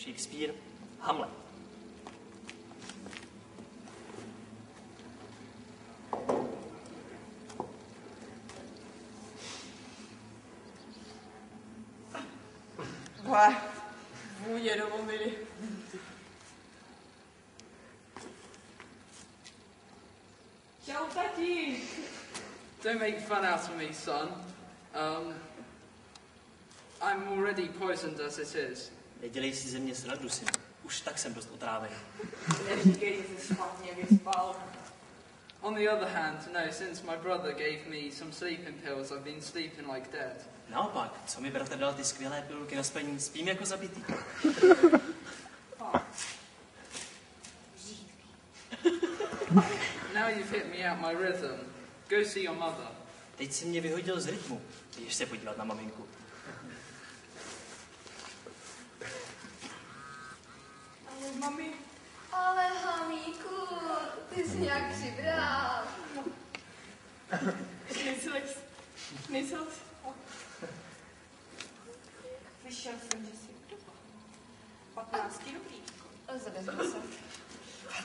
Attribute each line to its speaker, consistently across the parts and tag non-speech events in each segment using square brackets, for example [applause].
Speaker 1: Shakespeare, Hamlet.
Speaker 2: Hle, vůně do omily. Čau, tati.
Speaker 3: Don't make fun out of me, son. Um, I'm already poisoned as it is.
Speaker 1: Nedělej si ze mě srandu, synu. Už tak jsem dost otrávený.
Speaker 2: Neříkej, že jsi špatně vyspal.
Speaker 3: On the other hand, no, since my brother gave me some sleeping pills, I've been sleeping like dead.
Speaker 1: Naopak, co mi bratr dal ty skvělé pilulky na spaní, spím jako zabitý.
Speaker 3: Now you've hit me out my rhythm. Go see your mother.
Speaker 1: Teď si mě vyhodil z rytmu. Jdeš se podívat na maminku.
Speaker 2: Ale mami,
Speaker 4: Ale hamíku, ty jsi nějak přibral.
Speaker 2: nejsel nejsel Slyšel jsem, že jsi vdova. 15 dobrý.
Speaker 4: Za 10.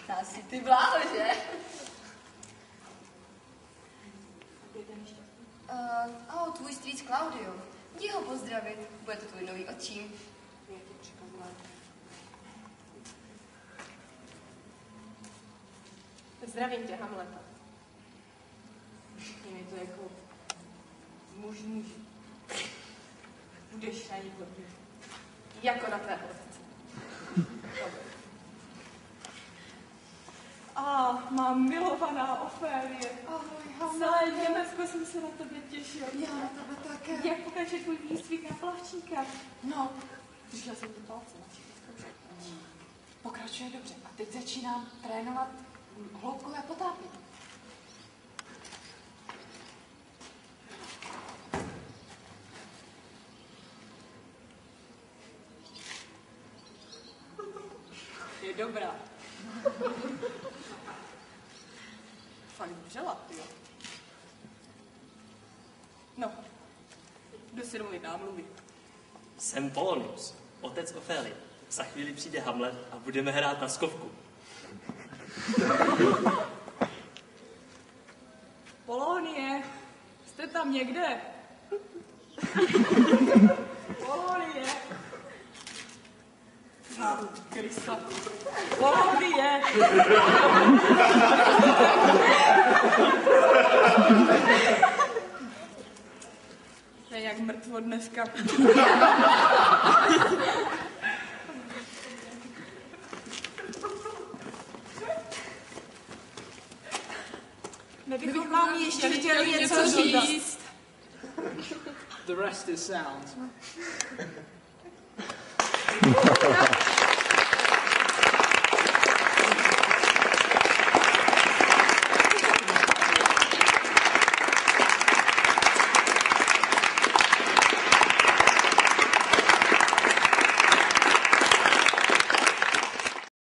Speaker 4: 15, ty bláho, že? Uh, oh, tvůj strýc Claudio. Jdi ho pozdravit, bude to tvůj nový otčím.
Speaker 2: Já tě přikazuju. Zdravím tě, Hamleta. Je mi to jako muž muž. Budeš na ní hodně. Jako na tvého otce. A mám milovaná Ofélie.
Speaker 4: Ahoj,
Speaker 2: Celé Německo jsem se na tebe těšil.
Speaker 4: Já na tebe také.
Speaker 2: Jak pokračuje tvůj výcvik na plavčíka?
Speaker 4: No,
Speaker 2: Držela jsem tu palce na Pokračuje dobře. A teď začínám trénovat hloubkové potápění. Je dobrá. Fakt vřela, ty. No, jdu si domluvit námluvy.
Speaker 1: Jsem Polonius, otec Ofélie. Za chvíli přijde Hamlet a budeme hrát na skovku. [laughs]
Speaker 2: Polonie, jste tam někde? [laughs] Polonie. Na Krista. Polonie. [laughs] To je jak mrtvo dneska. Mego mam jeśli widzieli nieco list.
Speaker 3: The rest is sound. [laughs]